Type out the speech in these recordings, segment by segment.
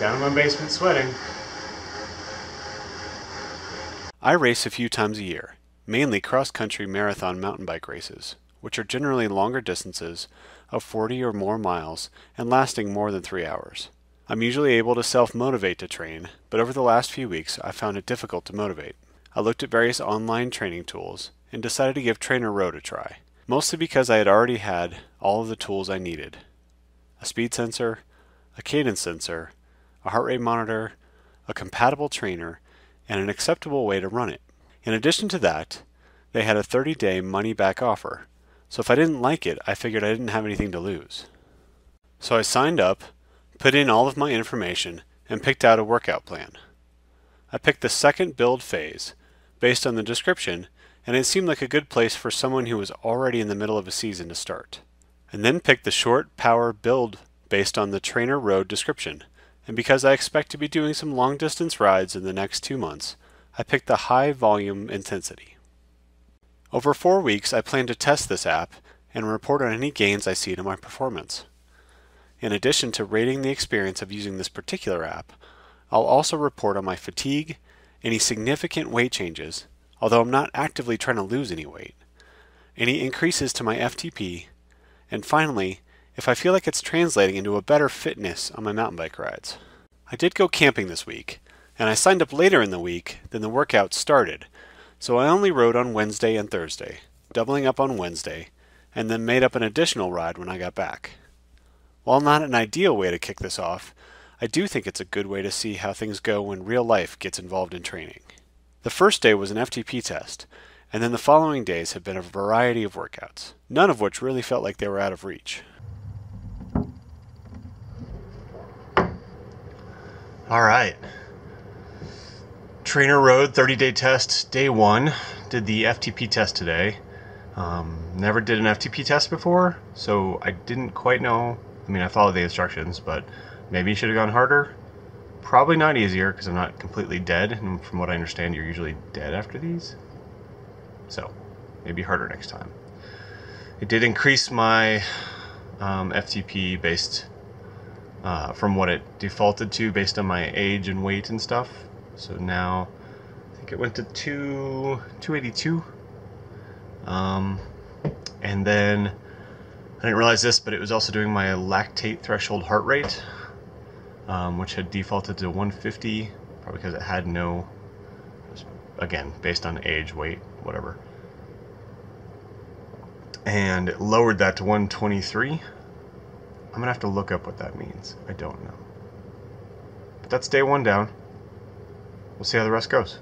down in my basement sweating. I race a few times a year, mainly cross country marathon mountain bike races, which are generally longer distances of 40 or more miles and lasting more than three hours. I'm usually able to self motivate to train, but over the last few weeks I found it difficult to motivate. I looked at various online training tools and decided to give Trainer Road a try, mostly because I had already had all of the tools I needed a speed sensor, a cadence sensor, a heart rate monitor, a compatible trainer, and an acceptable way to run it. In addition to that, they had a 30 day money back offer, so if I didn't like it, I figured I didn't have anything to lose. So I signed up, put in all of my information, and picked out a workout plan. I picked the second build phase, based on the description, and it seemed like a good place for someone who was already in the middle of a season to start. And then picked the short power build based on the trainer road description, and because I expect to be doing some long distance rides in the next two months, I picked the high volume intensity. Over four weeks, I plan to test this app and report on any gains I see to my performance. In addition to rating the experience of using this particular app, I'll also report on my fatigue, any significant weight changes, although I'm not actively trying to lose any weight, any increases to my FTP, and finally, if I feel like it's translating into a better fitness on my mountain bike rides. I did go camping this week, and I signed up later in the week than the workout started, so I only rode on Wednesday and Thursday, doubling up on Wednesday, and then made up an additional ride when I got back. While not an ideal way to kick this off, I do think it's a good way to see how things go when real life gets involved in training. The first day was an FTP test, and then the following days have been a variety of workouts, none of which really felt like they were out of reach. All right. Trainer Road 30 day test, day one. Did the FTP test today. Um, never did an FTP test before, so I didn't quite know. I mean, I followed the instructions, but maybe should have gone harder. Probably not easier because I'm not completely dead, and from what I understand, you're usually dead after these. So, maybe harder next time. It did increase my um, FTP based uh, from what it defaulted to based on my age and weight and stuff. So now I think it went to two, 282. Um, and then I didn't realize this, but it was also doing my lactate threshold heart rate, um, which had defaulted to 150, probably because it had no, again, based on age, weight, whatever. And it lowered that to 123. I'm gonna have to look up what that means. I don't know. But that's day one down. We'll see how the rest goes.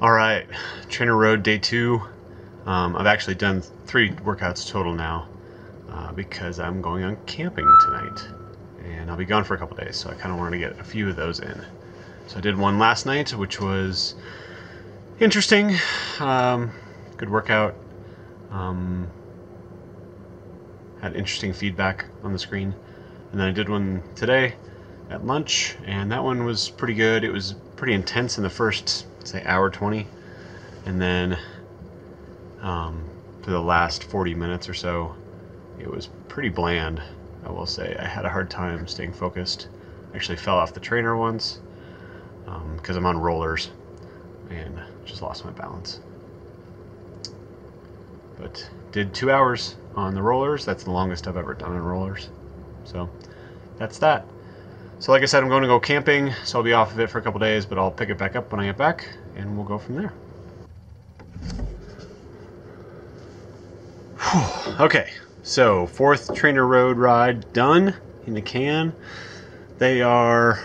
All right, Trainer Road day two. Um, I've actually done three workouts total now uh, because I'm going on camping tonight, and I'll be gone for a couple days, so I kind of wanted to get a few of those in. So I did one last night, which was interesting. Um, good workout. Um, had interesting feedback on the screen. And then I did one today at lunch, and that one was pretty good. It was pretty intense in the first, say, hour 20. And then um, for the last 40 minutes or so, it was pretty bland, I will say. I had a hard time staying focused. I actually fell off the trainer once because um, I'm on rollers and just lost my balance. But did two hours on the rollers. That's the longest I've ever done on rollers. So that's that. So like I said, I'm going to go camping, so I'll be off of it for a couple days, but I'll pick it back up when I get back, and we'll go from there. okay, so fourth Trainer Road ride done in the can. They are,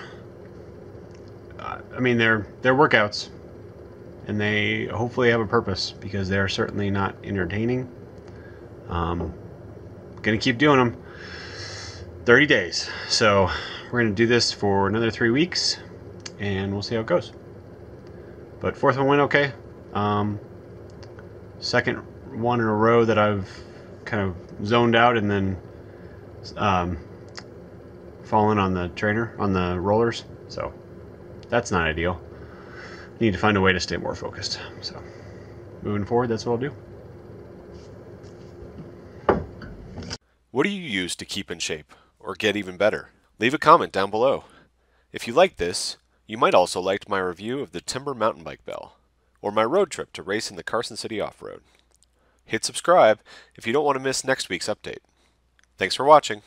I mean, they're they're workouts, and they hopefully have a purpose because they're certainly not entertaining. Um, gonna keep doing them. 30 days. So we're gonna do this for another three weeks, and we'll see how it goes. But fourth one went okay. Um, second one in a row that I've kind of zoned out and then um, fallen on the trainer on the rollers. So that's not ideal. Need to find a way to stay more focused. So moving forward, that's what I'll do. What do you use to keep in shape or get even better? Leave a comment down below. If you liked this, you might also like my review of the Timber Mountain Bike Bell or my road trip to race in the Carson City Off-Road. Hit subscribe if you don't want to miss next week's update. Thanks for watching.